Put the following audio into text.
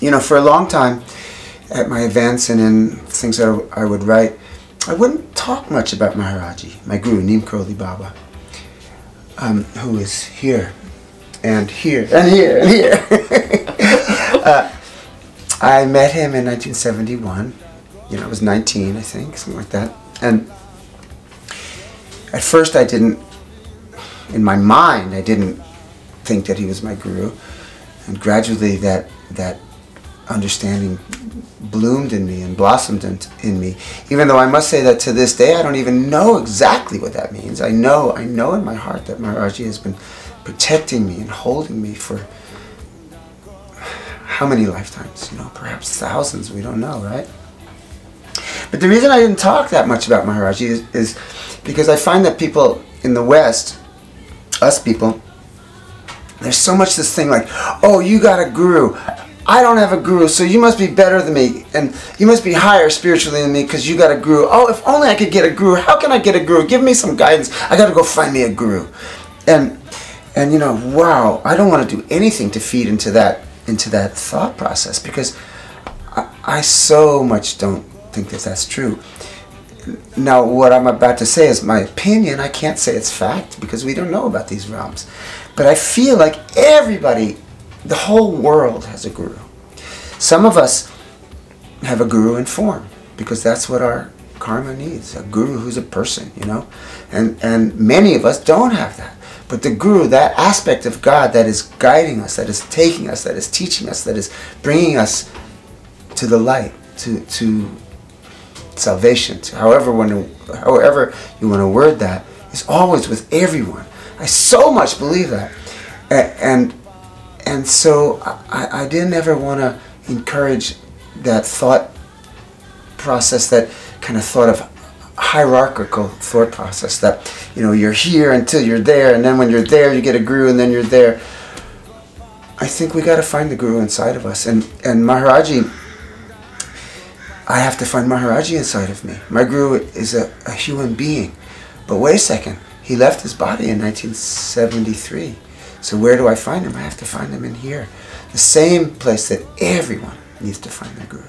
you know, for a long time at my events and in things that I would write, I wouldn't talk much about Maharaji, my guru, Neem Karoli Baba, um, who is here and here and here and here. uh, I met him in 1971. You know, I was 19, I think, something like that. And at first I didn't, in my mind, I didn't think that he was my guru. And gradually that, that understanding bloomed in me and blossomed in, in, me. Even though I must say that to this day I don't even know exactly what that means. I know, I know in my heart that Maharaji has been protecting me and holding me for how many lifetimes? You know, perhaps thousands, we don't know, right? But the reason I didn't talk that much about Maharaji is, is because I find that people in the West, us people, there's so much this thing like, oh, you got a guru. I don't have a guru, so you must be better than me, and you must be higher spiritually than me because you got a guru. Oh, if only I could get a guru. How can I get a guru? Give me some guidance. I got to go find me a guru. And and you know, wow, I don't want to do anything to feed into that into that thought process because I, I so much don't think that that's true. Now, what I'm about to say is my opinion. I can't say it's fact because we don't know about these realms. But I feel like everybody the whole world has a guru. Some of us have a guru in form because that's what our karma needs. A guru who's a person, you know? And, and many of us don't have that. But the guru, that aspect of God that is guiding us, that is taking us, that is teaching us, that is bringing us to the light, to, to salvation, to however, when, however you want to word that, is always with everyone. I so much believe that. And, and so I, I didn't ever want to encourage that thought process, that kind of thought of hierarchical thought process that you know you're here until you're there and then when you're there you get a guru and then you're there. I think we got to find the guru inside of us and and maharaji i have to find maharaji inside of me. My guru is a, a human being. But wait a second he left his body in 1973 so where do I find them? I have to find them in here. The same place that everyone needs to find their guru.